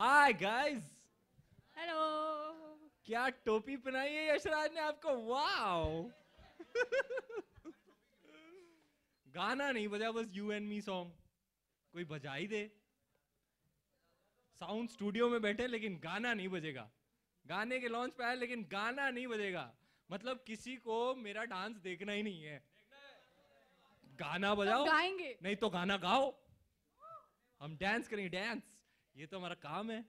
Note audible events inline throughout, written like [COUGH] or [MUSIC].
Hi guys hello क्या टोपी पहनाई है यशराज ने आपको? वाओ [LAUGHS] गाना नहीं बजा बस यू एंड मी सॉन्ग कोई बजा ही दे। साउंड स्टूडियो में बैठे लेकिन गाना नहीं बजेगा। गाने के लॉन्च पे आए लेकिन गाना नहीं बजेगा। मतलब किसी को मेरा डांस देखना ही नहीं है। गाना बजाओ। गाएँगे। नहीं तो गाना गाओ। हम डांस करेंगे डांस ये तो हमारा काम है।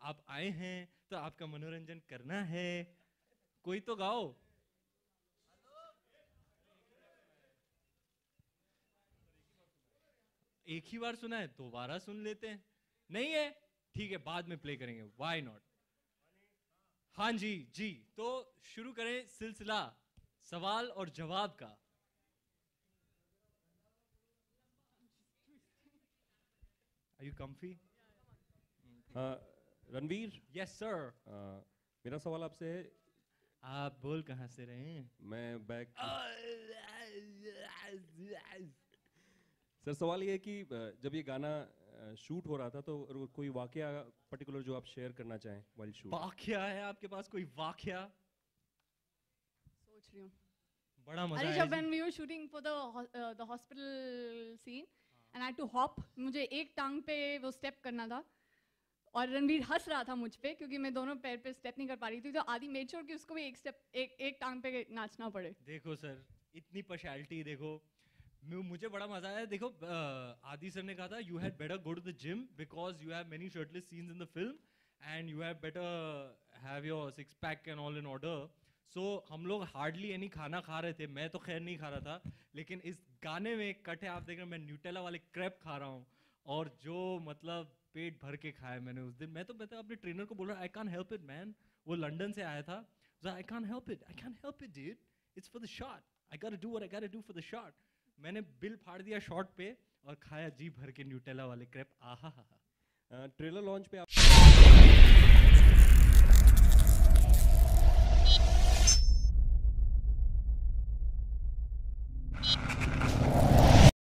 आप आए हैं तो आपका मनोरंजन करना है। कोई तो गाओ। एक ही बार सुना है, दोबारा सुन लेते हैं। नहीं है? ठीक है, बाद में प्ले करेंगे। वाई नॉट हाँ जी जी। तो शुरू करें सिलसिला, सवाल और जवाब का। Are you comfy? Ranveer? Sir. आ, मेरा सवाल आपसे है। आप बोल कहाँ से रहे हैं? मैं बैक सर सवाल ये है कि जब ये गाना शूट हो रहा था तो कोई वाकया पर्टिकुलर जो आप शेयर करना चाहें वाइल शूट वाक्या है आपके पास कोई वाक्या? सोच रही हूँ। बड़ा मज़ा अरे जब shooting for the ho- uh, the hospital scene and I had to hop मुझे एक टांग पे वो स्टेप करना था। और रणवीर हंस रहा था मुझ पे क्योंकि मैं दोनों पैर पे स्टेप नहीं कर पा रही थी। तो आदि मेड श्योर कि उसको भी एक स्टेप एक एक टांग पे नाचना पड़े। देखो सर, इतनी पर्सनैलिटी देखो। मुझे बड़ा मज़ा आया। देखो आदि सर ने कहा था you had better go to the gym because you have many shirtless scenes in the film and you have better have your six pack and all in order so हम लोग हार्डली एनी खाना खा रहे थे। मैं तो खैर नहीं खा रहा था। लेकिन इस गाने में कट है आप देख रहे हैं, मैं न्यूटेला वाले क्रैप खा रहा हूँ। और जो मतलब पेट भर के खाया मैंने उस दिन। मैं तो मैं तो अपने ट्रेनर को बोल रहा I can help it man वो लंडन से आया था। I can help it I can help it did it's for the shot I can do I can do for the shot मैंने बिल फाड़ दिया शॉट पे और खाया जी भर के न्यूटेला वाले क्रेप आहा हा ट्रेलर लॉन्च पे आप